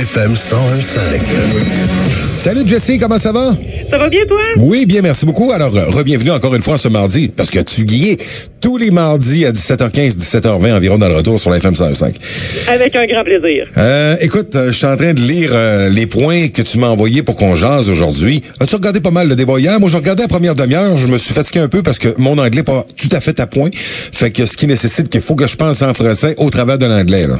FM 101.5. Salut Jesse, comment ça va? Ça va bien, toi? Oui, bien, merci beaucoup. Alors, euh, re-bienvenue encore une fois ce mardi, parce que tu y es tous les mardis à 17h15, 17h20 environ dans le retour sur la FM 105. Avec un grand plaisir. Euh, écoute, euh, je suis en train de lire euh, les points que tu m'as envoyés pour qu'on jase aujourd'hui. As-tu regardé pas mal le débat hier? Moi, j'ai regardé la première demi-heure. Je me suis fatigué un peu parce que mon anglais n'est pas tout à fait à point. Fait que ce qui nécessite qu'il faut que je pense en français au travers de l'anglais, là.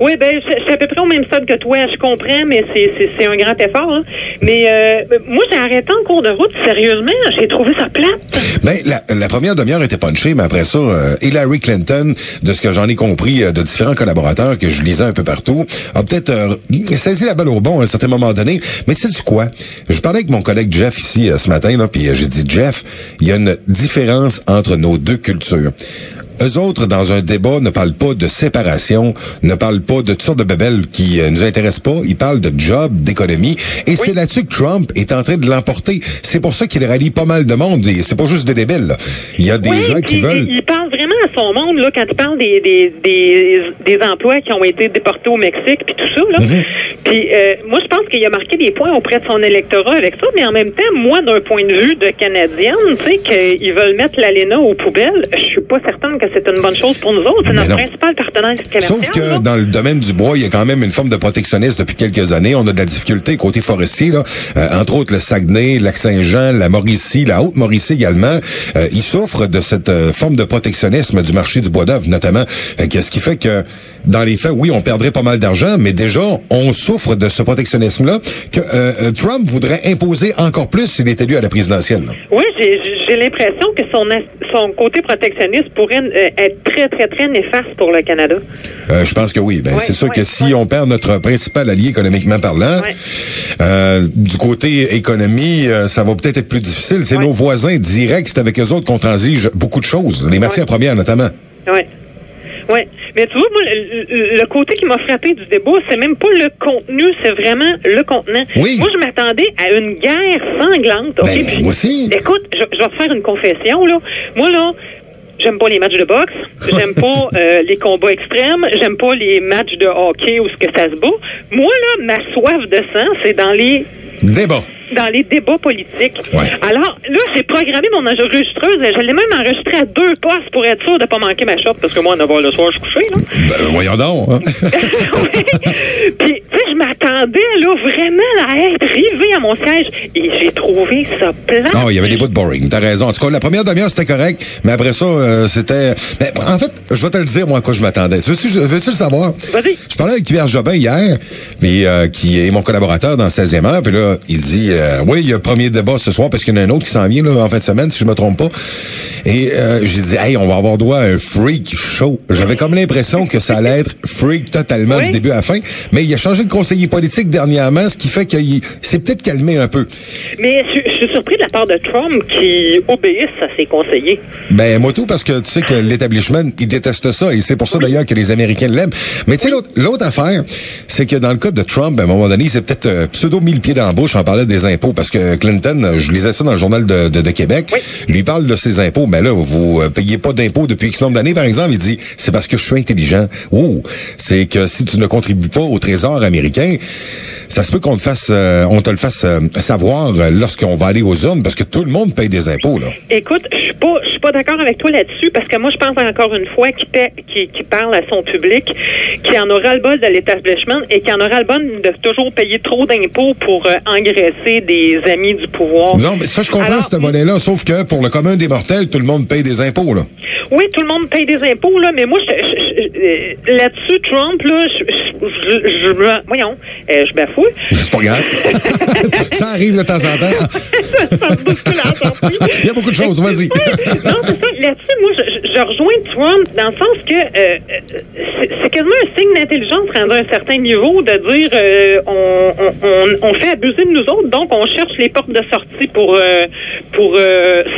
Oui, ben, suis à peu près au même stade que toi. Je comprends, mais c'est- c'est c'est un grand effort. hein. Mais euh, moi, j'ai arrêté en cours de route. Sérieusement, j'ai trouvé ça plate. Ben, la, première demi-heure était punchée, mais après ça, euh, Hillary Clinton, de ce que j'en ai compris euh, de différents collaborateurs que je lisais un peu partout, a peut-être euh, saisi la balle au bon à un certain moment donné. Mais sais quoi? Je parlais avec mon collègue Jeff ici ce matin, là, puis j'ai dit, Jeff, il y a une différence entre nos deux cultures. Eux autres, dans un débat, ne parlent pas de séparation, ne parlent pas de toutes sortes de bébelles qui euh, nous intéressent pas. Ils parlent de job, d'économie. Et c'est là-dessus que Trump est en train de l'emporter. C'est pour ça qu'il rallie pas mal de monde. Et c'est pas juste des débiles. là. Il y a des Oui, gens qui veulent... Il, parle vraiment à son monde là, quand il parle des, des, des, des emplois qui ont été déportés au Mexique puis tout ça. Là. Mhm. Puis euh, moi, je pense qu'il a marqué des points auprès de son électorat avec ça, mais en même temps, moi, d'un point de vue de Canadienne, tu sais, qu'ils veulent mettre l'ALENA aux poubelles, je suis pas certaine que c'est une bonne chose pour nous autres. C'est notre non. principal partenaire commercial. Sauf que là. dans le domaine du bois, il y a quand même une forme de protectionnisme depuis quelques années. On a de la difficulté côté forestier, là. Euh, entre autres le Saguenay, le Lac-Saint-Jean, la Mauricie, la Haute-Mauricie également. Euh, ils souffrent de cette euh, forme de protectionnisme du marché du bois d'œuvre, notamment. Qu'est-ce qui fait que, dans les faits, oui, on perdrait pas mal d'argent, mais déjà, on souffre de ce protectionnisme-là que Trump voudrait imposer encore plus s'il est élu à la présidentielle. là. Oui, j'ai l'impression que son, son côté protectionniste pourrait être très, très, très néfaste pour le Canada. Euh, je pense que oui. Ben, Ouais, c'est sûr ouais, que si ouais. on perd notre principal allié économiquement parlant, euh, du côté économie, euh, ça va peut-être être plus difficile. C'est nos voisins directs, c'est avec eux autres qu'on transige beaucoup de choses, les matières premières notamment. Oui. Oui. Mais tu vois, moi, le, côté qui m'a frappé du débat, c'est même pas le contenu, c'est vraiment le contenant. Oui. Moi, je m'attendais à une guerre sanglante. Ben, Puis, moi aussi. Écoute, je, je vais te faire une confession, là. Moi, là, j'aime pas les matchs de boxe, j'aime pas euh, les combats extrêmes, j'aime pas les matchs de hockey où ce que ça se bat. Moi, là, ma soif de sang, c'est dans les Débat. dans les débats politiques. Ouais. Alors, là, j'ai programmé mon enregistreuse. Je l'ai même enregistré à deux postes pour être sûr de pas manquer ma shot, parce que moi, à 9 h le soir, je suis couché, là. Ben, voyons donc. hein. Oui. Puis, m'attendais, là, vraiment à être rivé à mon siège. Et j'ai trouvé ça plat. Non, il y avait des bouts de boring. T'as raison. En tout cas, la première demi-heure, c'était correct, mais après ça, euh, c'était... Ben, en fait, je vais te le dire, moi, à quoi je m'attendais. Tu Veux-tu le savoir? Vas-y. Je parlais avec Pierre Jobin hier, euh, qui est mon collaborateur dans 16e heure, puis là, il dit, euh, oui, il y a le premier débat ce soir, parce qu'il y en a un autre qui s'en vient, là, en fin de semaine, si je me trompe pas. Et euh, j'ai dit, hey, on va avoir droit à un freak show. J'avais comme l'impression que ça allait être freak totalement Oui. du début à la fin, mais il a changé de conseiller politique dernièrement, ce qui fait qu'il s'est peut-être calmé un peu. Mais je, je suis surpris de la part de Trump qui obéisse à ses conseillers. Ben, moi tout, parce que tu sais que l'établissement, il déteste ça, et c'est pour ça d'ailleurs que les Américains l'aiment. Mais tu sais, l'autre- affaire, c'est que dans le cas de Trump, à un moment donné, c'est peut-être euh, pseudo mis le pied dans la bouche en parlait des impôts, parce que Clinton, je lisais ça dans le journal de, de, de Québec, Oui. lui parle de ses impôts. Ben là, vous euh, payez pas d'impôts depuis X nombre d'années, par exemple. Il dit, c'est parce que je suis intelligent. Oh, c'est que si tu ne contribues pas au trésor américain, ça se peut qu'on te fasse, euh, on te le fasse euh, savoir lorsqu'on va aller aux urnes, parce que tout le monde paye des impôts, là. Écoute, je suis pas, je suis pas d'accord avec toi là-dessus parce que moi, je pense encore une fois qu'il parle à son public, qui en aura le bol de l'établissement et qui en aura le bol de toujours payer trop d'impôts pour euh, engraisser des amis du pouvoir. Non, mais ça, je comprends Alors, ce volet-là, sauf que pour le commun des mortels, tout le monde paye des impôts, là. Oui, tout le monde paye des impôts, là, mais moi, là-dessus, Trump, là, je, je- voyons, euh, je bafouille. C'est pas grave. ça arrive de temps en temps. Ça. Il y a beaucoup de choses, vas-y. Non, c'est ça. Là-dessus, moi, je, rejoins Trump dans le sens que euh, euh, c'est quasiment un signe d'intelligence rendu à un certain niveau de dire euh, on, on, on- on fait abuser de nous autres, donc on cherche les portes de sortie pour, pour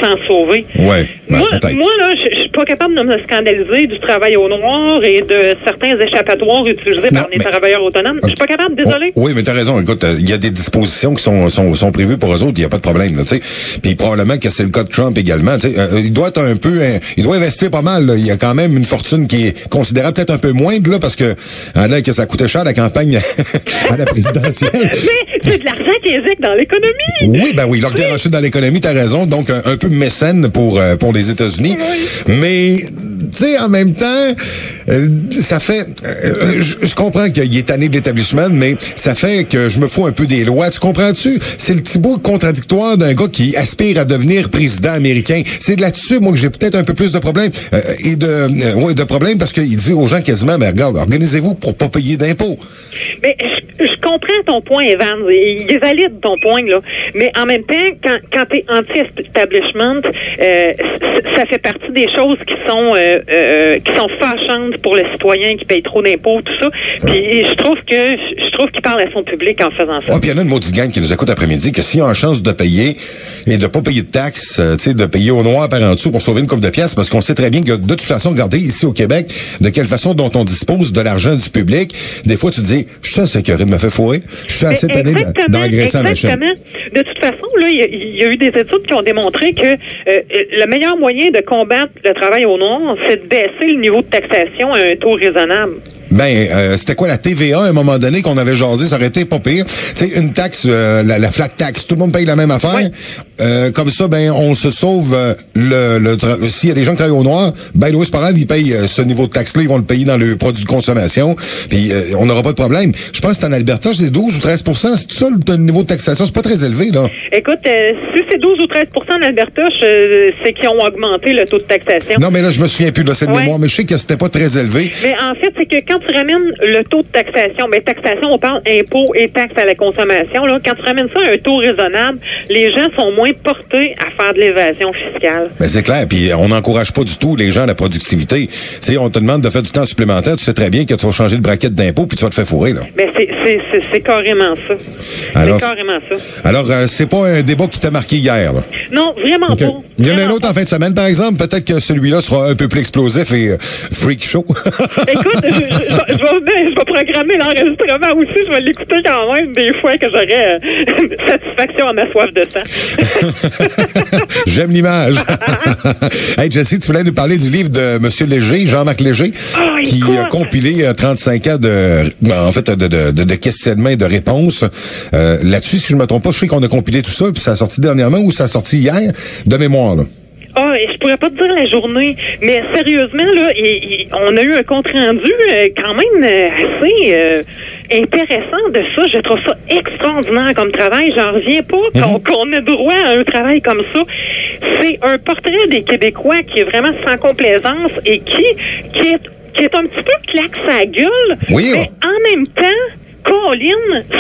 s'en sauver. Ouais, ben, moi, là, je suis pas capable de me scandaliser du travail au noir et de certains échappatoires utilisés Non, par les mais- travailleurs autonomes. Je suis pas capable, désolé? Oui, mais t'as raison. Écoute, il y a des dispositions qui sont, sont, sont prévues pour eux autres, il n'y a pas de problème, tu sais. Puis probablement que c'est le cas de Trump également, tu sais. il doit être un peu, il doit investir pas mal, Il y a quand même une fortune qui est considérable, peut-être un peu moindre, là, parce que, en que ça coûtait cher la campagne à la présidentielle. Mais c'est de l'argent qui est dans l'économie. Oui, ben oui, l'orgue oui. dans l'économie, t'as raison. Donc, un, peu mécène pour, pour les États-Unis. Mais, tu sais, en même temps, euh, ça fait. Euh, je, comprends qu'il est tanné de l'établissement, mais ça fait que je me fous un peu des lois. Tu comprends-tu? C'est le petit bout contradictoire d'un gars qui aspire à devenir président américain. C'est là-dessus, moi, que j'ai peut-être un peu plus de problèmes. Euh, et de, ouais, de problèmes parce qu'il dit aux gens quasiment, mais regarde, organisez-vous pour pas payer d'impôts. Mais je, comprends ton point, Evan. Il est valide ton point, là. Mais en même temps, quand, quand tu es anti-establishment, ça fait partie des choses qui sont, qui sont fâchantes pour le citoyen qui paye trop d'impôts, tout ça. Puis je trouve que je trouve qu'il parle à son public en faisant ça. Puis il y en a une maudite gang qui nous écoute après-midi que s'il a une chance de payer et de pas payer de taxes, euh, tu sais, de payer au noir par en dessous pour sauver une coupe de pièces, parce qu'on sait très bien que de toute façon, regardez ici au Québec, de quelle façon dont on dispose de l'argent du public, des fois tu te dis, je sais que me fait fourrer, je suis assez tanné d'engraisser la machine. De toute façon, là, il y, a eu des études qui ont démontré que euh, le meilleur moyen de combattre le travail au noir, c'est de baisser le niveau de taxation à un taux raisonnable. Ben, euh, c'était quoi la TVA à un moment donné qu'on avait jasé, ça aurait été pas pire. C'est une taxe, euh, la, flat tax, tout le monde paye la même affaire. Euh, comme ça, ben, on se sauve le, le s'il y a des gens qui travaillent au noir, ben oui, c'est pas grave, ils payent ce niveau de taxe-là, ils vont le payer dans le produit de consommation, puis on n'aura pas de problème. Je pense que c'est en Alberta, c'est 12 ou 13% c'est tout ça le, niveau de taxation, c'est pas très élevé, là. Écoute, si c'est 12 ou 13% en Alberta, c'est qu'ils ont augmenté le taux de taxation. Non, mais là, je me souviens plus de cette mémoire, mais je sais que c'était pas très élevé. Mais en fait, c'est que quand tu ramènes le taux de taxation, mais ben, taxation, on parle impôt et taxe à la consommation, là, quand tu ramènes ça à un taux raisonnable, les gens sont moins portés à faire de l'évasion fiscale. Ben, c'est clair, puis on n'encourage pas du tout les gens à la productivité. Si on te demande de faire du temps supplémentaire, tu sais très bien que tu vas changer le braquet d'impôt puis tu vas te faire fourrer. Là. Ben, c'est carrément ça. C'est carrément ça. Alors, euh, c'est pas un débat qui t'a marqué hier. Là. Non, vraiment pas. Il y en a un autre en fin de semaine, par exemple. Peut-être que celui-là sera un peu plus explosif et euh, freak show. Écoute, je, je, vais, programmer l'enregistrement aussi. Je vais l'écouter quand même des fois que j'aurai euh, satisfaction à ma soif de sang. J'aime l'image. hey, Jessie, tu voulais nous parler du livre de M. Léger, Jean-Marc Léger, ah, qui a compilé 35 euh, ans de, en fait, de, de, de, de questionnement et de réponses. Là-dessus, si je ne me trompe pas, je sais qu'on a compilé tout ça, puis ça a sorti dernièrement ou ça a sorti hier, de mémoire. Là. Ah, je pourrais pas te dire la journée, mais sérieusement, là, on a eu un compte rendu euh, quand même euh, assez euh, intéressant de ça. Je trouve ça extraordinaire comme travail. J'en reviens pas mhm. qu'on ait droit à un travail comme ça. C'est un portrait des Québécois qui est vraiment sans complaisance et qui, qui est qui est un petit peu claque sa gueule. Oui, mais en même temps,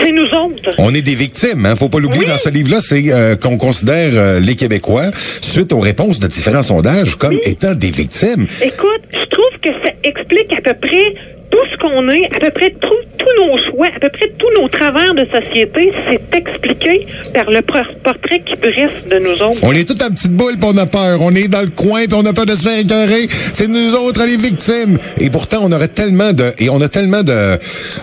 C'est nous autres. On est des victimes, hein? Faut pas l'oublier dans ce livre-là, c'est euh, qu'on considère euh, les Québécois, suite aux réponses de différents sondages, comme étant des victimes. Écoute, je trouve que ça explique à peu près tout ce qu'on est, à peu près tous nos choix, à peu près tous nos travers de société, c'est expliqué par le portrait qui dresse de nous autres. On est tout en petite boule puis on a peur. On est dans le coin puis on a peur de se faire écœurer. C'est nous autres les victimes. Et pourtant, on aurait tellement de... Et on a tellement de...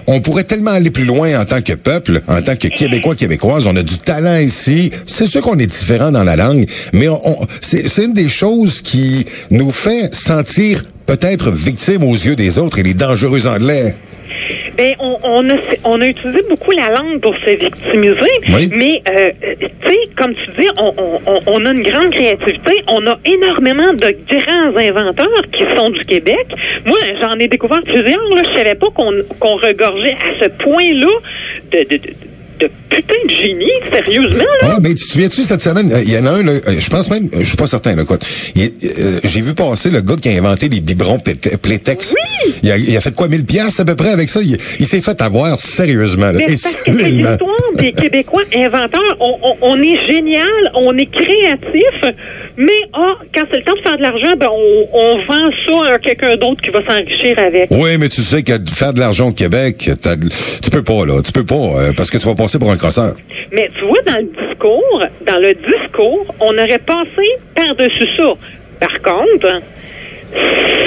On pourrait tellement aller plus loin en tant que peuple, en tant que Québécois, Québécoises. On a du talent ici. C'est sûr qu'on est différent dans la langue, mais on, c'est une des choses qui nous fait sentir peut-être victime aux yeux des autres et les dangereux anglais. Bien, on, on, a, on a utilisé beaucoup la langue pour se victimiser, mais, euh, tu sais, comme tu dis, on, on, on, a une grande créativité. On a énormément de grands inventeurs qui sont du Québec. Moi, j'en ai découvert plusieurs. Là, je savais pas qu'on qu'on regorgeait à ce point-là de, de, de de putain de génie, sérieusement, là. Ah, mais tu te souviens-tu, cette semaine, euh, il y en a un, euh, je pense même, je suis pas certain, là, quoi. Euh, j'ai vu passer le gars qui a inventé les biberons Playtex. Oui! Il a, il a, fait quoi, 1000 pièces à peu près avec ça? Il, s'est fait avoir sérieusement, là. Mais parce que l'histoire des Québécois inventeurs, on, on, on, est génial, on est créatif, mais, ah, quand c'est le temps de faire de l'argent, ben, on, on, vend ça à quelqu'un d'autre qui va s'enrichir avec. Oui, mais tu sais que faire de l'argent au Québec, tu peux pas, là. Tu peux pas, parce que tu vas passer pour un crosseur. Mais tu vois, dans le discours, dans le discours, on aurait passé par-dessus ça. Par contre,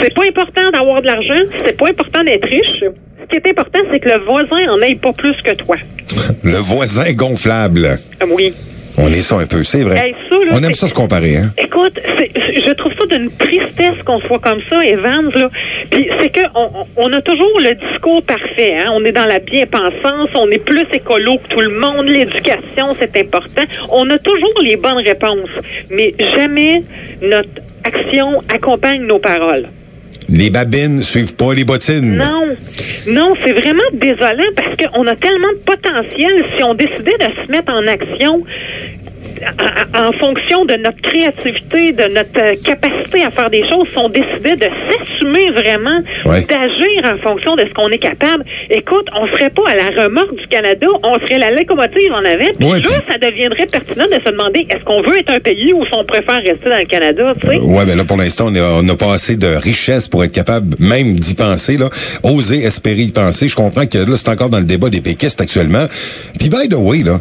c'est pas important d'avoir de l'argent, c'est pas important d'être riche, ce qui est important, c'est que le voisin en ait pas plus que toi. Le voisin gonflable. Oui. On est ça un peu, c'est vrai. Hey, ça, là, On aime ça se comparer, hein? Écoute, je trouve ça d'une tristesse qu'on soit comme ça, Evans. Là. Puis c'est que on, on a toujours le discours parfait. Hein? On est dans la bien-pensance, on est plus écolo que tout le monde, l'éducation, c'est important. On a toujours les bonnes réponses, mais jamais notre action accompagne nos paroles. Les babines suivent pas les bottines. Non, non, c'est vraiment désolant parce qu'on a tellement de potentiel si on décidait de se mettre en action en, en fonction de notre créativité, de notre euh, capacité à faire des choses, si on décidait de s'assumer vraiment, Ouais. d'agir en fonction de ce qu'on est capable, écoute, on serait pas à la remorque du Canada, on serait la locomotive en avant, puis Ouais, là, ça deviendrait pertinent de se demander est-ce qu'on veut être un pays ou si on préfère rester dans le Canada, tu sais? Ouais, mais là, pour l'instant, on n'a pas assez de richesse pour être capable même d'y penser, là. Oser espérer y penser. Je comprends que là, c'est encore dans le débat des péquistes actuellement. Puis, by the way, là,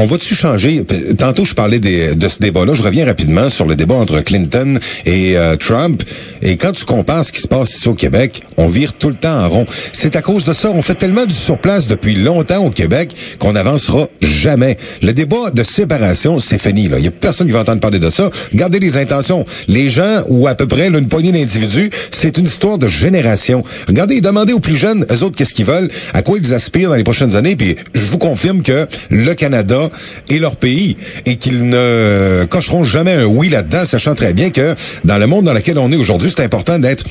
on va-tu changer? Tantôt, je parlais de ce débat-là. Je reviens rapidement sur le débat entre Clinton et euh, Trump. Et quand tu compares ce qui se passe ici au Québec, on vire tout le temps en rond. C'est à cause de ça. On fait tellement du surplace depuis longtemps au Québec qu'on n'avancera jamais. Le débat de séparation, c'est fini. Il n'y a personne qui va entendre parler de ça. Regardez les intentions. Les gens, ou à peu près une poignée d'individus, c'est une histoire de génération. Regardez, demandez aux plus jeunes, eux autres, qu'est-ce qu'ils veulent, à quoi ils aspirent dans les prochaines années, puis je vous confirme que le Canada est leur pays et qu'ils ne cocheront jamais un oui là-dedans, sachant très bien que dans le monde dans lequel on est aujourd'hui, c'est important d'être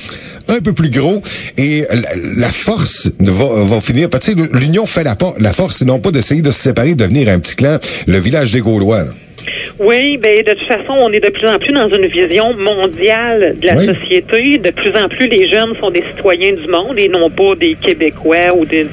un peu plus gros et la, force va, va finir. Tu sais, l'union fait la, la force, et non pas d'essayer de se séparer, de devenir un petit clan, le village des Gaulois. Oui, ben de toute façon, on est de plus en plus dans une vision mondiale de la Oui. société. De plus en plus, les jeunes sont des citoyens du monde et non pas des Québécois ou des.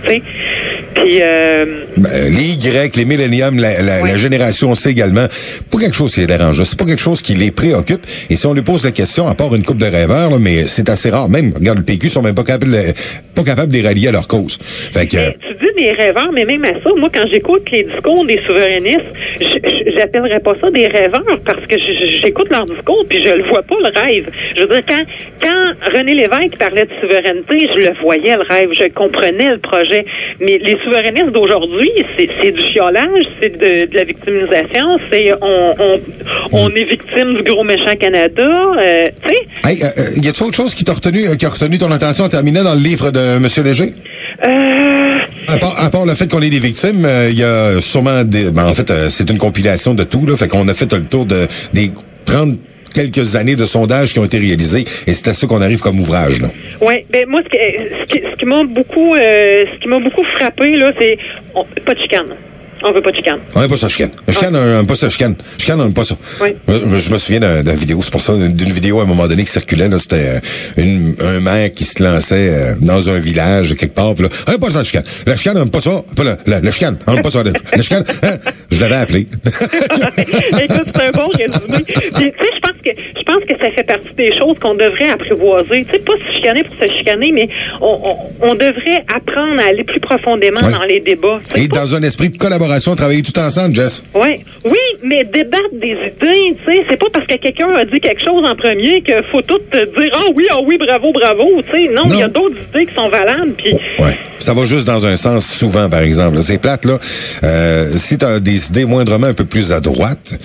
Puis, euh, Ben, les Y, les milléniums, la, la- la génération C également, pas quelque chose qui les dérange. C'est pas quelque chose qui les préoccupe. Et si on lui pose la question, à part une coupe de rêveurs, là, mais c'est assez rare. Même, regarde, le PQ sont même pas capables, de- pas capables de les rallier à leur cause. Fait que, mais tu dis des rêveurs, mais même à ça, moi, quand j'écoute les discours des souverainistes, je- je- j'appellerais pas ça des rêveurs parce que j'écoute leur discours puis je le vois pas, le rêve. Je veux dire, quand, quand René Lévesque parlait de souveraineté, je le voyais, le rêve, je comprenais le projet. Mais les souverainistes d'aujourd'hui, c'est du chiolage, c'est de, de la victimisation, c'est on, on, on est victime du gros méchant Canada, euh, tu sais. hey, euh, euh, y a-t-il autre chose qui t'a retenu, euh, qui a retenu ton attention en terminant dans le livre de M. Léger? Euh, À part, le fait qu'on est des victimes, euh, il y a sûrement des. Ben, en fait, euh, c'est une compilation de tout, là. Fait qu'on a fait le tour de des prendre quelques années de sondages qui ont été réalisés. Et c'est à ça qu'on arrive comme ouvrage, là. Oui, ben moi ce qui, m'a beaucoup euh, ce qui m'a beaucoup frappé là, c'est pas de chicane. On veut pas de chicane. On n'aime pas ça, chicane. Chicane, on n'aime pas ça, chicane. Chicane, on n'aime pas ça. Oui. Je me souviens d'un- d'une vidéo, c'est pour ça, d'une vidéo à un moment donné qui circulait, là, c'était euh, un maire qui se lançait euh, dans un village, quelque part, puis là, on n'aime pas ça, la chicane. La chicane, on n'aime pas ça. Pas la, la, la chicane, on n'aime pas ça. La, la chicane, hein? je l'avais appelé. Écoute, c'est un bon résumé. Puis, tu sais, je pense que je pense que ça fait partie des choses qu'on devrait apprivoiser. Tu sais, pas se chicaner pour se chicaner, mais on, on, on devrait apprendre à aller plus profondément Oui. dans les débats. Et pas- dans un esprit de collaboration, travailler tout ensemble, Jess. Ouais. Oui, mais débattre des idées, tu sais, c'est pas parce que quelqu'un a dit quelque chose en premier qu'il faut tout te dire ah oui, ah oui, bravo, bravo, tu sais. Non, il y a d'autres idées qui sont valables. Puis, Ouais. Ça va juste dans un sens souvent, par exemple. C'est plate, là. Euh, si tu as des idées moindrement un peu plus à droite,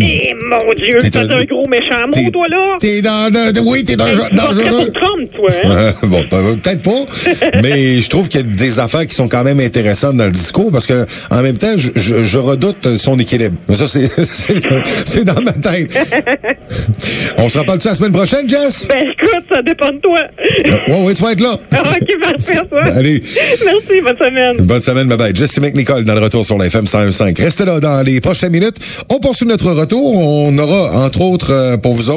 eh mon Dieu, T'es un- un gros méchant mot, toi là. t'es dans, dans- oui, t'es dans, voterais dangereux. Trump, toi, hein? Euh, bon, pe- peut-être pas, mais je trouve qu'il y a des affaires qui sont quand même intéressantes dans le discours parce que en même temps, je, je- je redoute son équilibre. Mais Ça, c'est- dans ma tête. On se rappelle-tu la semaine prochaine, Jess? Ben écoute, ça dépend de toi. Ouais, ouais, tu vas être là. Ah, ok, parfait, ça. Allez. Merci, bonne semaine. Bonne semaine, bye bye. Jesse McNicol dans le retour sur la FM 105. Restez là dans les prochaines minutes. On poursuit notre retour. On aura, entre autres, euh, pour vous autres,